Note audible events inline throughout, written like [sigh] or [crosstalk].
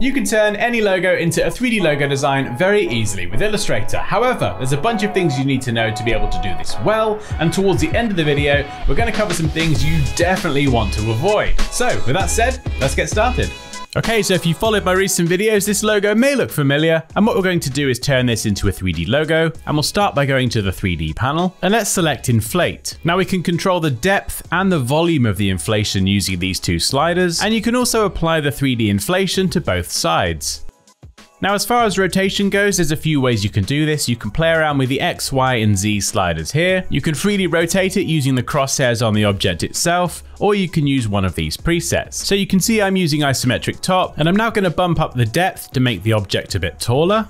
You can turn any logo into a 3D logo design very easily with Illustrator. However, there's a bunch of things you need to know to be able to do this well, and towards the end of the video, we're going to cover some things you definitely want to avoid. So, with that said, let's get started. Okay, so if you followed my recent videos, this logo may look familiar, and what we're going to do is turn this into a 3D logo, and we'll start by going to the 3D panel, and let's select Inflate. Now we can control the depth and the volume of the inflation using these two sliders, and you can also apply the 3D inflation to both sides. Now as far as rotation goes, there's a few ways you can do this. You can play around with the X, Y, and Z sliders here. You can freely rotate it using the crosshairs on the object itself, or you can use one of these presets. So you can see I'm using isometric top, and I'm now going to bump up the depth to make the object a bit taller.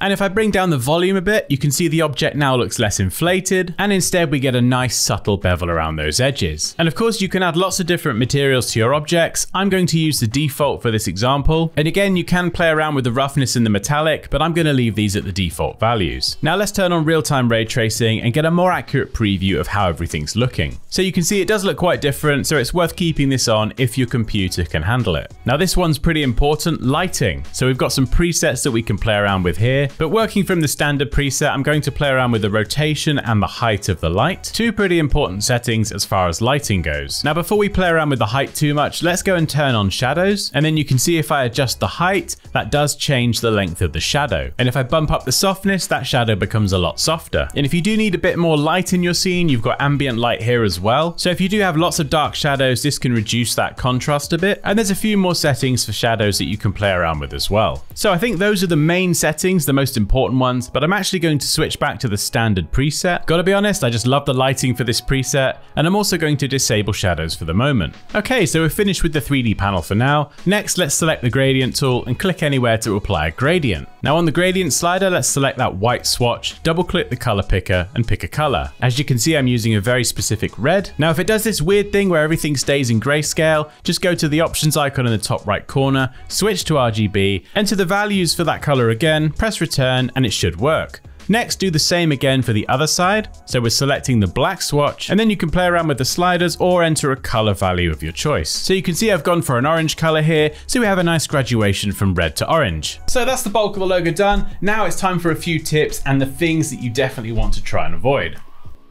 And if I bring down the volume a bit, you can see the object now looks less inflated, and instead we get a nice subtle bevel around those edges. And of course you can add lots of different materials to your objects. I'm going to use the default for this example. And again, you can play around with the roughness and the metallic, but I'm going to leave these at the default values. Now let's turn on real-time ray tracing and get a more accurate preview of how everything's looking. So you can see it does look quite different, so it's worth keeping this on if your computer can handle it. Now this one's pretty important, lighting. So we've got some presets that we can play around with here. But working from the standard preset, I'm going to play around with the rotation and the height of the light. Two pretty important settings as far as lighting goes. Now before we play around with the height too much, let's go and turn on shadows. And then you can see if I adjust the height, that does change the length of the shadow. And if I bump up the softness, that shadow becomes a lot softer. And if you do need a bit more light in your scene, you've got ambient light here as well. So if you do have lots of dark shadows, this can reduce that contrast a bit. And there's a few more settings for shadows that you can play around with as well. So I think those are the main settings, the most important ones, but I'm actually going to switch back to the standard preset. Gotta be honest, I just love the lighting for this preset, and I'm also going to disable shadows for the moment. Okay, so we're finished with the 3D panel for now. Next, let's select the gradient tool and click anywhere to apply a gradient. Now on the gradient slider, let's select that white swatch, double click the color picker and pick a color. As you can see, I'm using a very specific red. Now, if it does this weird thing where everything stays in grayscale, just go to the options icon in the top right corner, switch to RGB, enter the values for that color again, press return, and it should work. Next, do the same again for the other side. So we're selecting the black swatch, and then you can play around with the sliders or enter a color value of your choice. So you can see I've gone for an orange color here, so we have a nice graduation from red to orange. So that's the bulk of the logo done. Now it's time for a few tips and the things that you definitely want to try and avoid.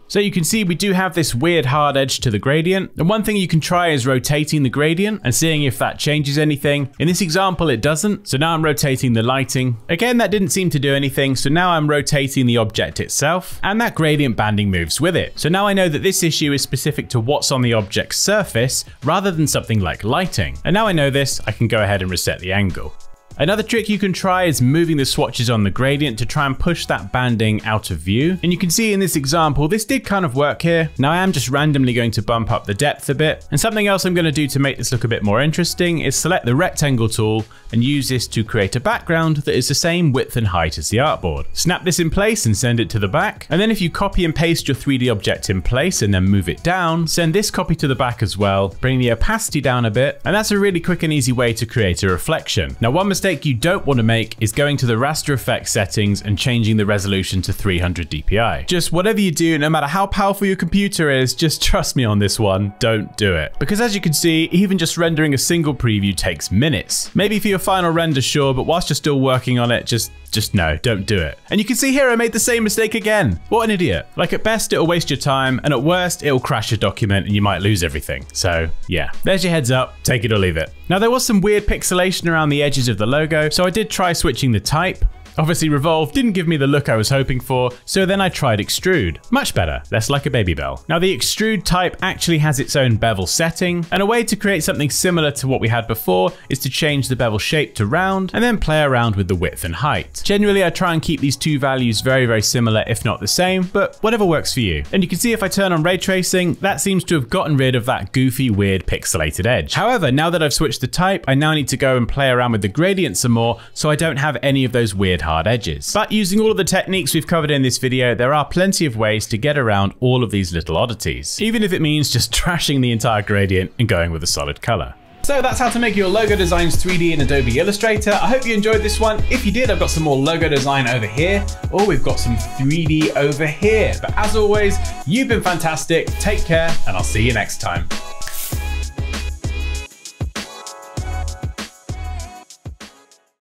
So you can see we do have this weird hard edge to the gradient. And one thing you can try is rotating the gradient and seeing if that changes anything. In this example, it doesn't. So now I'm rotating the lighting. Again, that didn't seem to do anything. So now I'm rotating the object itself and that gradient banding moves with it. So now I know that this issue is specific to what's on the object's surface rather than something like lighting. And now I know this, I can go ahead and reset the angle. Another trick you can try is moving the swatches on the gradient to try and push that banding out of view. And you can see in this example, this did kind of work here. Now I am just randomly going to bump up the depth a bit. And something else I'm going to do to make this look a bit more interesting is select the rectangle tool and use this to create a background that is the same width and height as the artboard. Snap this in place and send it to the back. And then if you copy and paste your 3D object in place and then move it down, send this copy to the back as well, bring the opacity down a bit. And that's a really quick and easy way to create a reflection. Now one mistake mistake you don't want to make is going to the raster effects settings and changing the resolution to 300 dpi. Just whatever you do, no matter how powerful your computer is, just trust me on this one, don't do it. Because as you can see, even just rendering a single preview takes minutes. Maybe for your final render, sure, but whilst you're still working on it, just just no, don't do it. And you can see here I made the same mistake again. What an idiot. Like at best, it'll waste your time, and at worst, it'll crash your document and you might lose everything. So yeah, there's your heads up, take it or leave it. Now there was some weird pixelation around the edges of the logo, so I did try switching the type. Obviously Revolve didn't give me the look I was hoping for, so then I tried Extrude. Much better, less like a Babybel. Now the Extrude type actually has its own bevel setting, and a way to create something similar to what we had before is to change the bevel shape to round, and then play around with the width and height. Generally I try and keep these two values very very similar if not the same, but whatever works for you. And you can see if I turn on ray tracing, that seems to have gotten rid of that goofy weird pixelated edge. However, now that I've switched the type, I now need to go and play around with the gradient some more so I don't have any of those weird hard edges. But using all of the techniques we've covered in this video, there are plenty of ways to get around all of these little oddities, even if it means just [laughs] trashing the entire gradient and going with a solid color. So that's how to make your logo designs 3D in Adobe Illustrator. I hope you enjoyed this one. If you did, I've got some more logo design over here, or we've got some 3D over here. But as always, you've been fantastic. Take care, and I'll see you next time.